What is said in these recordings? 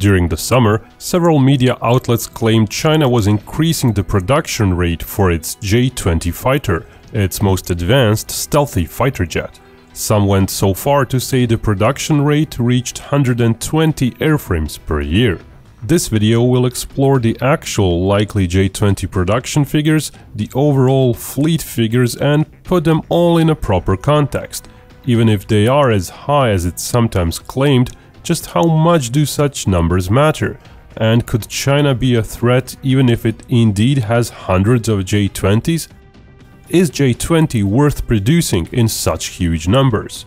During the summer, several media outlets claimed China was increasing the production rate for its J-20 fighter, its most advanced stealthy fighter jet. Some went so far to say the production rate reached 120 airframes per year. This video will explore the actual likely J-20 production figures, the overall fleet figures and put them all in a proper context. Even if they are as high as it's sometimes claimed, just how much do such numbers matter? And could China be a threat even if it indeed has hundreds of J-20s? Is J-20 worth producing in such huge numbers?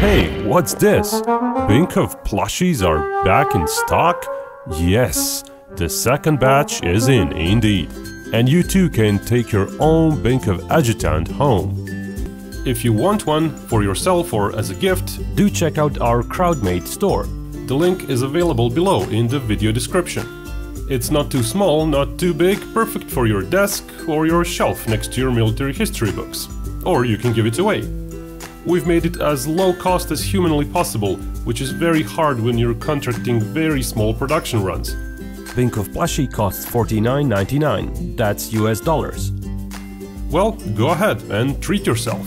Hey, what's this? Binkov plushies are back in stock? Yes, the second batch is in indeed and you too can take your own Binkov Adjutant home. If you want one for yourself or as a gift, do check out our Crowdmade store. The link is available below in the video description. It's not too small, not too big, perfect for your desk or your shelf next to your military history books. Or you can give it away. We've made it as low cost as humanly possible, which is very hard when you're contracting very small production runs. Binkov plushie costs $49.99, that's US dollars. Well, go ahead and treat yourself.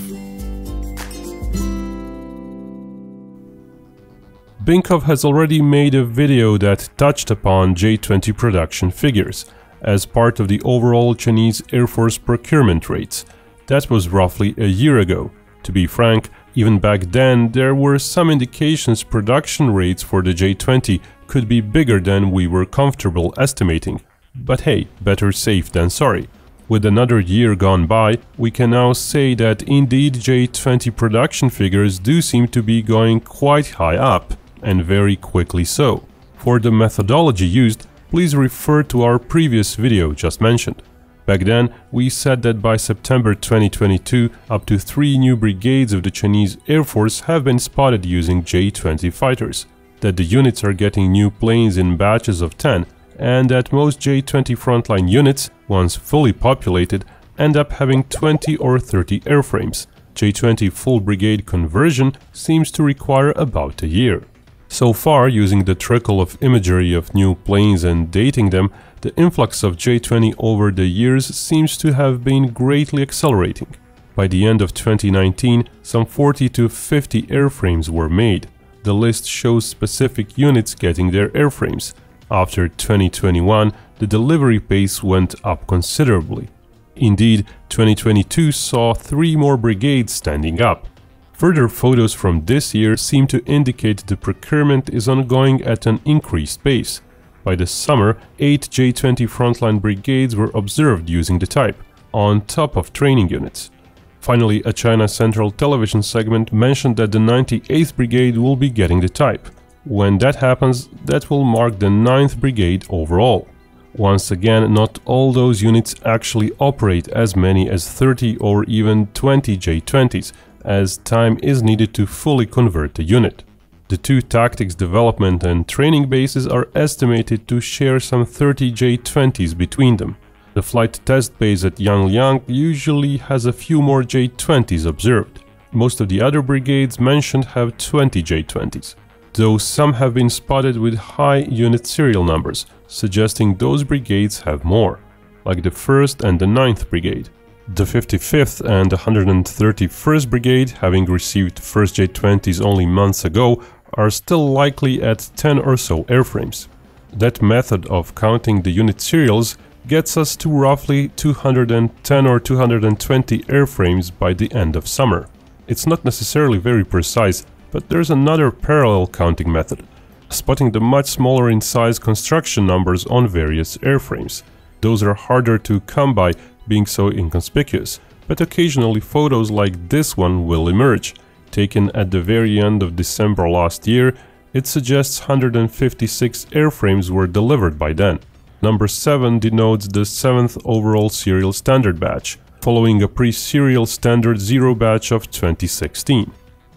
Binkov has already made a video that touched upon J-20 production figures as part of the overall Chinese Air Force procurement rates. That was roughly a year ago. To be frank, even back then there were some indications production rates for the J-20 could be bigger than we were comfortable estimating. But hey, better safe than sorry. With another year gone by, we can now say that indeed J20 production figures do seem to be going quite high up, and very quickly so. For the methodology used, please refer to our previous video just mentioned. Back then, we said that by September 2022, up to three new brigades of the Chinese Air Force have been spotted using J-20 fighters that the units are getting new planes in batches of 10, and that most J-20 frontline units, once fully populated, end up having 20 or 30 airframes. J-20 full brigade conversion seems to require about a year. So far, using the trickle of imagery of new planes and dating them, the influx of J-20 over the years seems to have been greatly accelerating. By the end of 2019, some 40 to 50 airframes were made the list shows specific units getting their airframes. After 2021, the delivery pace went up considerably. Indeed, 2022 saw three more brigades standing up. Further photos from this year seem to indicate the procurement is ongoing at an increased pace. By the summer, 8 J-20 frontline brigades were observed using the type, on top of training units. Finally, a China Central television segment mentioned that the 98th Brigade will be getting the type. When that happens, that will mark the 9th Brigade overall. Once again, not all those units actually operate as many as 30 or even 20 J-20s, as time is needed to fully convert the unit. The two tactics development and training bases are estimated to share some 30 J-20s between them. The flight test base at Yanliang usually has a few more J-20s observed. Most of the other brigades mentioned have 20 J-20s, though some have been spotted with high unit serial numbers, suggesting those brigades have more, like the 1st and the 9th Brigade. The 55th and 131st Brigade, having received first J-20s only months ago, are still likely at 10 or so airframes. That method of counting the unit serials gets us to roughly 210 or 220 airframes by the end of summer. It's not necessarily very precise, but there's another parallel counting method, spotting the much smaller in size construction numbers on various airframes. Those are harder to come by, being so inconspicuous, but occasionally photos like this one will emerge. Taken at the very end of December last year, it suggests 156 airframes were delivered by then. Number 7 denotes the 7th overall serial standard batch, following a pre-serial standard 0 batch of 2016.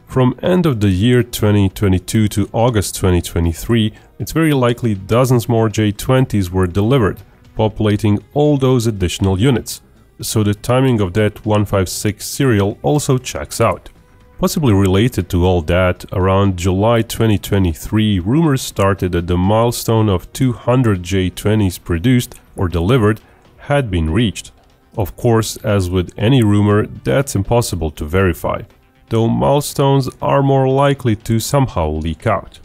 From end of the year 2022 to August 2023, it's very likely dozens more J20s were delivered, populating all those additional units, so the timing of that 156 serial also checks out. Possibly related to all that, around July 2023, rumors started that the milestone of 200 J-20s produced or delivered had been reached. Of course, as with any rumor, that's impossible to verify, though milestones are more likely to somehow leak out.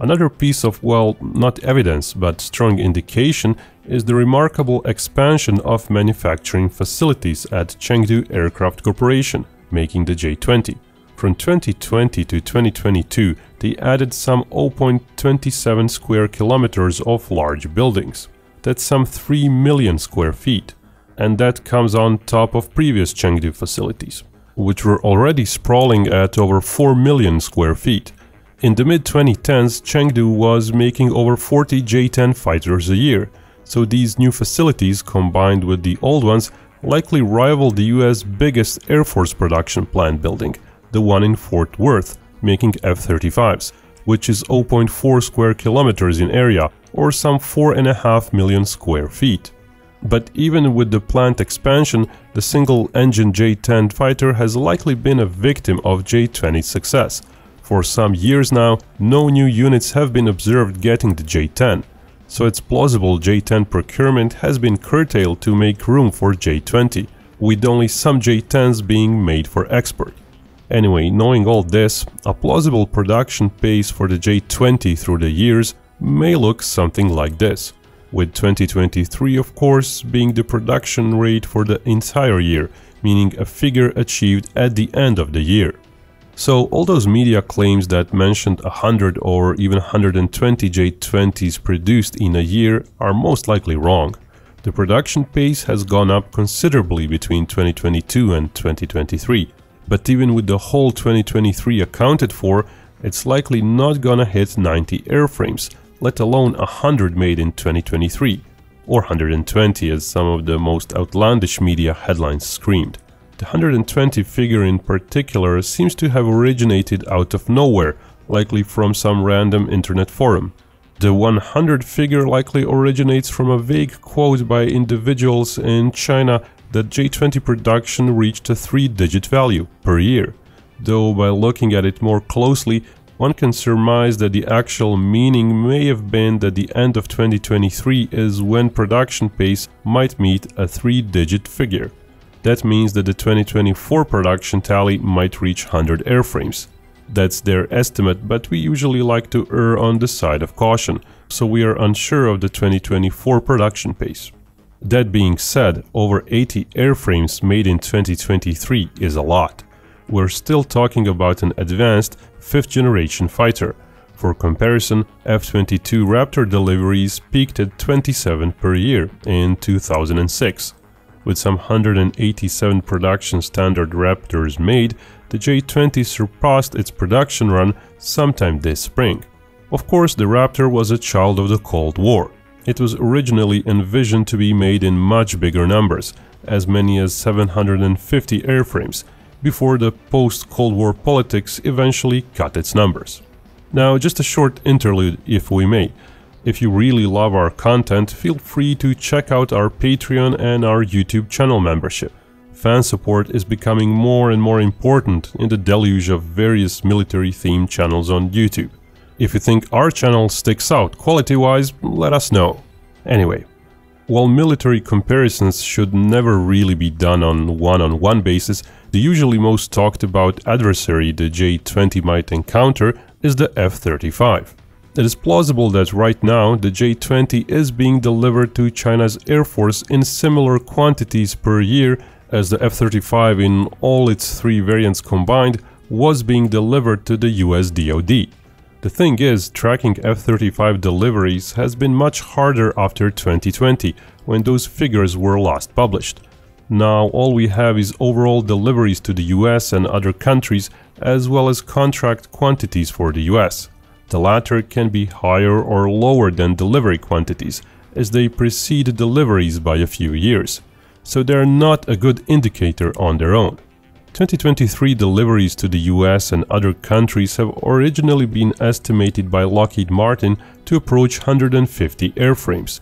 Another piece of, well, not evidence, but strong indication is the remarkable expansion of manufacturing facilities at Chengdu Aircraft Corporation, making the J-20. From 2020 to 2022, they added some 0.27 square kilometers of large buildings. That's some 3 million square feet. And that comes on top of previous Chengdu facilities, which were already sprawling at over 4 million square feet. In the mid-2010s, Chengdu was making over 40 J-10 fighters a year, so these new facilities, combined with the old ones, likely rival the US biggest Air Force production plant building, the one in Fort Worth, making F-35s, which is 0.4 square kilometers in area, or some 4.5 million square feet. But even with the plant expansion, the single-engine J-10 fighter has likely been a victim of J-20's success. For some years now, no new units have been observed getting the J-10, so it's plausible J-10 procurement has been curtailed to make room for J-20, with only some J-10s being made for export. Anyway, knowing all this, a plausible production pace for the J20 through the years may look something like this, with 2023 of course being the production rate for the entire year, meaning a figure achieved at the end of the year. So all those media claims that mentioned 100 or even 120 J20s produced in a year are most likely wrong. The production pace has gone up considerably between 2022 and 2023, but even with the whole 2023 accounted for, it's likely not gonna hit 90 airframes, let alone 100 made in 2023, or 120 as some of the most outlandish media headlines screamed. The 120 figure in particular seems to have originated out of nowhere, likely from some random internet forum. The 100 figure likely originates from a vague quote by individuals in China that J20 production reached a three-digit value per year, though by looking at it more closely, one can surmise that the actual meaning may have been that the end of 2023 is when production pace might meet a three-digit figure. That means that the 2024 production tally might reach 100 airframes. That's their estimate, but we usually like to err on the side of caution, so we are unsure of the 2024 production pace. That being said, over 80 airframes made in 2023 is a lot. We're still talking about an advanced 5th generation fighter. For comparison, F-22 Raptor deliveries peaked at 27 per year in 2006. With some 187 production standard Raptors made, the J-20 surpassed its production run sometime this spring. Of course, the Raptor was a child of the Cold War. It was originally envisioned to be made in much bigger numbers, as many as 750 airframes, before the post-Cold War politics eventually cut its numbers. Now, just a short interlude if we may. If you really love our content, feel free to check out our Patreon and our YouTube channel membership. Fan support is becoming more and more important in the deluge of various military-themed channels on YouTube. If you think our channel sticks out quality-wise, let us know. Anyway, while military comparisons should never really be done on one-on-one -on -one basis, the usually most talked about adversary the J-20 might encounter is the F-35. It is plausible that right now the J-20 is being delivered to China's Air Force in similar quantities per year as the F-35 in all its three variants combined was being delivered to the US DoD. The thing is, tracking F-35 deliveries has been much harder after 2020, when those figures were last published. Now all we have is overall deliveries to the US and other countries, as well as contract quantities for the US. The latter can be higher or lower than delivery quantities, as they precede deliveries by a few years, so they are not a good indicator on their own. 2023 deliveries to the US and other countries have originally been estimated by Lockheed Martin to approach 150 airframes.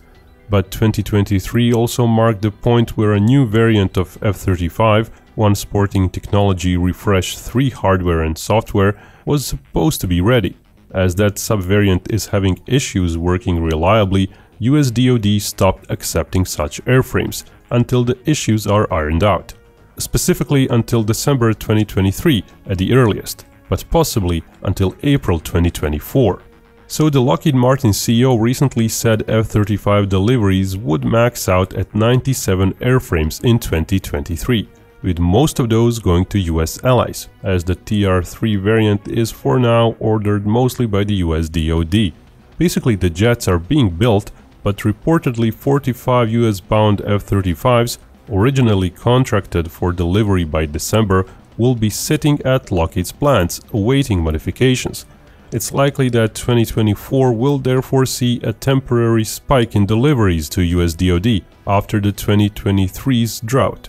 But 2023 also marked the point where a new variant of F-35, one sporting technology refresh 3 hardware and software, was supposed to be ready. As that subvariant is having issues working reliably, US DoD stopped accepting such airframes until the issues are ironed out. Specifically until December 2023 at the earliest, but possibly until April 2024. So the Lockheed Martin CEO recently said F-35 deliveries would max out at 97 airframes in 2023, with most of those going to US allies, as the TR-3 variant is for now ordered mostly by the US DoD. Basically the jets are being built, but reportedly 45 US-bound F-35s, originally contracted for delivery by December, will be sitting at Lockheed's plants awaiting modifications, it's likely that 2024 will therefore see a temporary spike in deliveries to US DoD after the 2023's drought.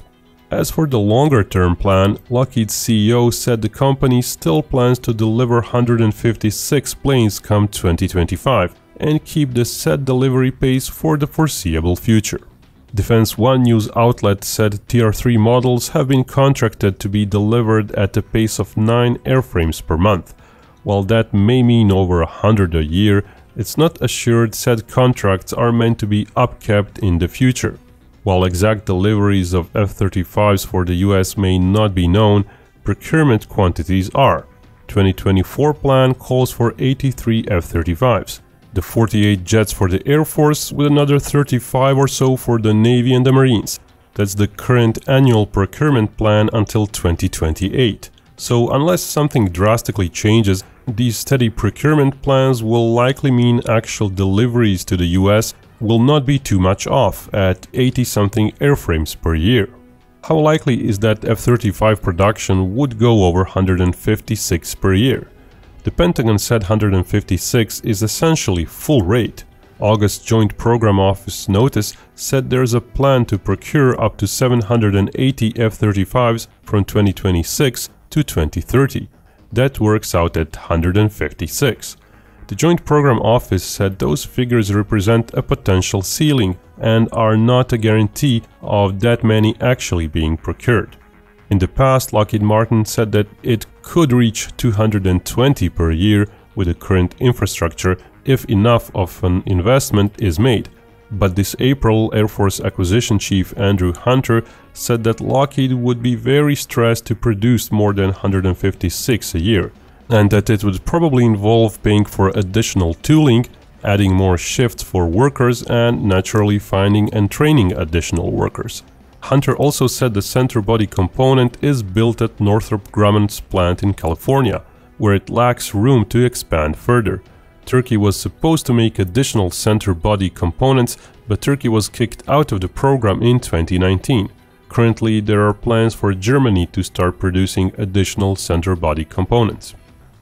As for the longer term plan, Lockheed's CEO said the company still plans to deliver 156 planes come 2025 and keep the set delivery pace for the foreseeable future. Defense One news outlet said TR3 models have been contracted to be delivered at a pace of 9 airframes per month, while that may mean over a hundred a year, it's not assured said contracts are meant to be upkept in the future. While exact deliveries of F-35s for the US may not be known, procurement quantities are. 2024 plan calls for 83 F-35s, the 48 jets for the Air Force with another 35 or so for the Navy and the Marines. That's the current annual procurement plan until 2028. So unless something drastically changes, these steady procurement plans will likely mean actual deliveries to the US will not be too much off at 80 something airframes per year. How likely is that F-35 production would go over 156 per year? The Pentagon said 156 is essentially full rate. August Joint Program Office notice said there's a plan to procure up to 780 F-35s from 2026 to 2030. That works out at 156. The Joint Program Office said those figures represent a potential ceiling and are not a guarantee of that many actually being procured. In the past, Lockheed Martin said that it could reach 220 per year with the current infrastructure if enough of an investment is made, but this April, Air Force Acquisition Chief Andrew Hunter said that Lockheed would be very stressed to produce more than 156 a year, and that it would probably involve paying for additional tooling, adding more shifts for workers, and naturally finding and training additional workers. Hunter also said the center body component is built at Northrop Grumman's plant in California, where it lacks room to expand further. Turkey was supposed to make additional center body components, but Turkey was kicked out of the program in 2019. Currently, there are plans for Germany to start producing additional center body components.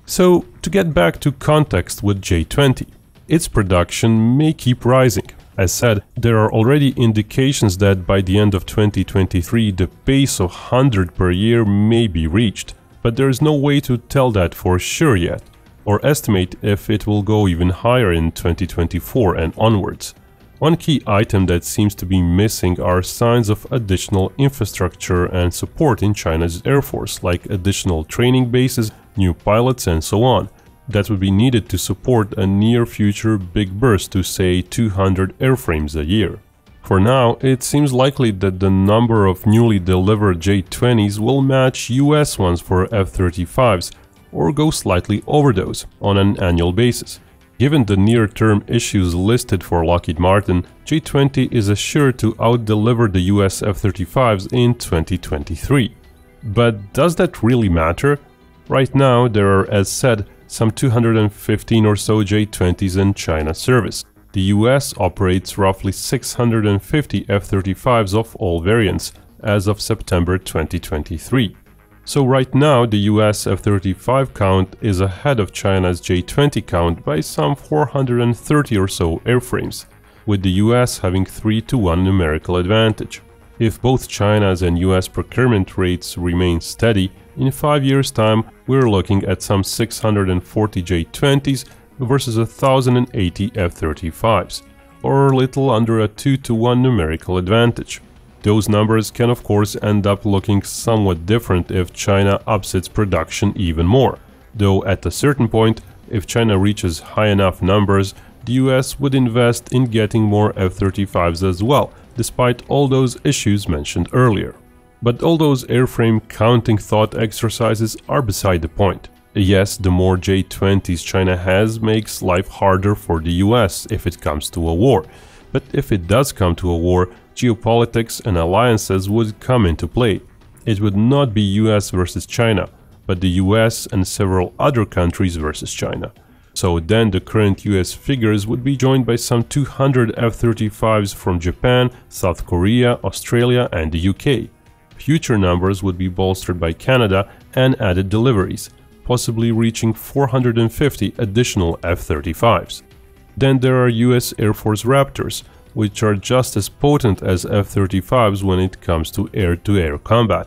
So, to get back to context with J20, its production may keep rising. As said, there are already indications that by the end of 2023 the pace of 100 per year may be reached, but there is no way to tell that for sure yet or estimate if it will go even higher in 2024 and onwards. One key item that seems to be missing are signs of additional infrastructure and support in China's Air Force, like additional training bases, new pilots and so on, that would be needed to support a near future big burst to say 200 airframes a year. For now, it seems likely that the number of newly delivered J-20s will match US ones for F-35s, or go slightly over those on an annual basis. Given the near-term issues listed for Lockheed Martin, J-20 is assured to out-deliver the US F-35s in 2023. But does that really matter? Right now, there are, as said, some 215 or so J-20s in China service. The US operates roughly 650 F-35s of all variants as of September 2023. So right now the US F-35 count is ahead of China's J-20 count by some 430 or so airframes, with the US having 3 to 1 numerical advantage. If both China's and US procurement rates remain steady, in 5 years time we're looking at some 640 J-20s versus 1080 F-35s, or a little under a 2 to 1 numerical advantage. Those numbers can of course end up looking somewhat different if China ups its production even more, though at a certain point, if China reaches high enough numbers, the US would invest in getting more F-35s as well, despite all those issues mentioned earlier. But all those airframe counting thought exercises are beside the point. Yes, the more J-20s China has makes life harder for the US if it comes to a war. But if it does come to a war, geopolitics and alliances would come into play. It would not be US versus China, but the US and several other countries versus China. So then the current US figures would be joined by some 200 F-35s from Japan, South Korea, Australia and the UK. Future numbers would be bolstered by Canada and added deliveries, possibly reaching 450 additional F-35s. Then there are US Air Force Raptors, which are just as potent as F-35s when it comes to air-to-air -air combat.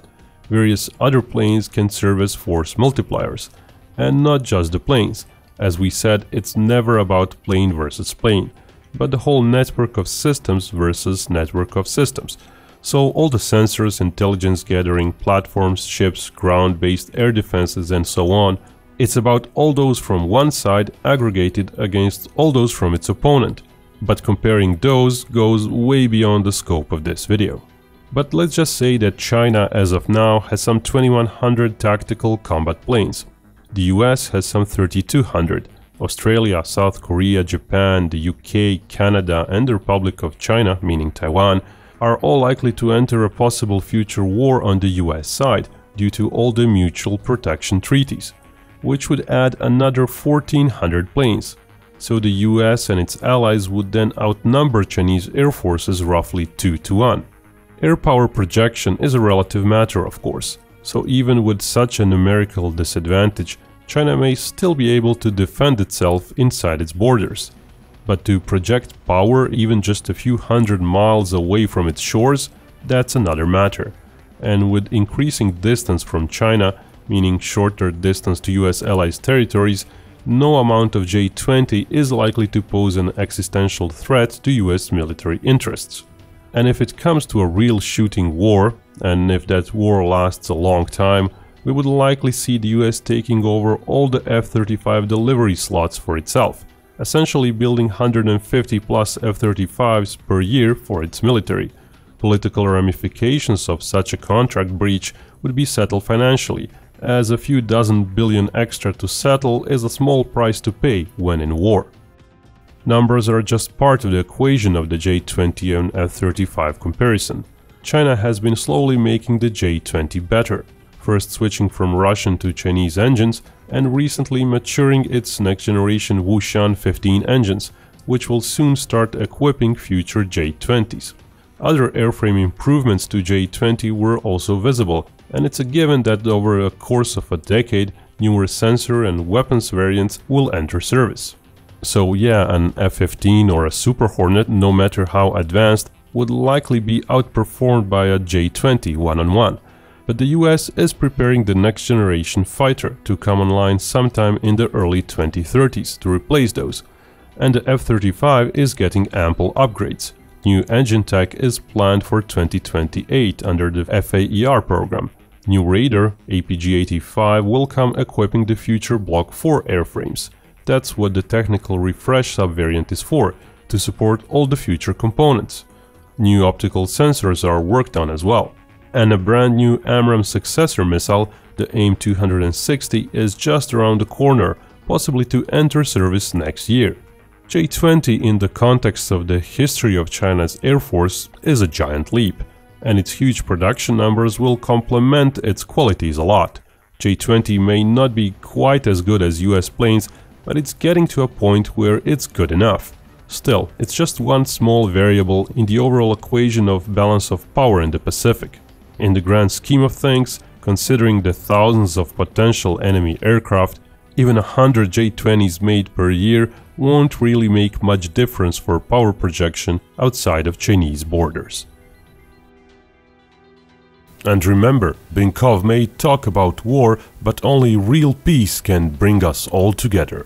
Various other planes can serve as force multipliers, and not just the planes. As we said, it's never about plane versus plane, but the whole network of systems versus network of systems. So all the sensors, intelligence gathering, platforms, ships, ground-based air defenses and so on, it's about all those from one side aggregated against all those from its opponent. But comparing those goes way beyond the scope of this video. But let's just say that China as of now has some 2100 tactical combat planes. The US has some 3200. Australia, South Korea, Japan, the UK, Canada and the Republic of China, meaning Taiwan, are all likely to enter a possible future war on the US side due to all the mutual protection treaties, which would add another 1400 planes. So the US and its allies would then outnumber Chinese air forces roughly 2 to 1. Air power projection is a relative matter of course, so even with such a numerical disadvantage, China may still be able to defend itself inside its borders. But to project power even just a few hundred miles away from its shores, that's another matter. And with increasing distance from China, meaning shorter distance to US allies' territories, no amount of J-20 is likely to pose an existential threat to US military interests. And if it comes to a real shooting war, and if that war lasts a long time, we would likely see the US taking over all the F-35 delivery slots for itself essentially building 150 plus F-35s per year for its military. Political ramifications of such a contract breach would be settled financially, as a few dozen billion extra to settle is a small price to pay when in war. Numbers are just part of the equation of the J-20 and F-35 comparison. China has been slowly making the J-20 better, first switching from Russian to Chinese engines and recently maturing its next-generation Wushan 15 engines, which will soon start equipping future J-20s. Other airframe improvements to J-20 were also visible, and it's a given that over a course of a decade, newer sensor and weapons variants will enter service. So yeah, an F-15 or a Super Hornet, no matter how advanced, would likely be outperformed by a J-20 one-on-one, but the US is preparing the next generation fighter to come online sometime in the early 2030s to replace those, and the F-35 is getting ample upgrades. New engine tech is planned for 2028 under the FAER program. New radar, APG-85 will come equipping the future Block 4 airframes. That's what the technical refresh subvariant is for, to support all the future components. New optical sensors are worked on as well and a brand new AMRAAM successor missile, the AIM-260, is just around the corner, possibly to enter service next year. J-20 in the context of the history of China's Air Force is a giant leap, and its huge production numbers will complement its qualities a lot. J-20 may not be quite as good as US planes, but it's getting to a point where it's good enough. Still, it's just one small variable in the overall equation of balance of power in the Pacific. In the grand scheme of things, considering the thousands of potential enemy aircraft, even a hundred J-20s made per year won't really make much difference for power projection outside of Chinese borders. And remember, Binkov may talk about war, but only real peace can bring us all together.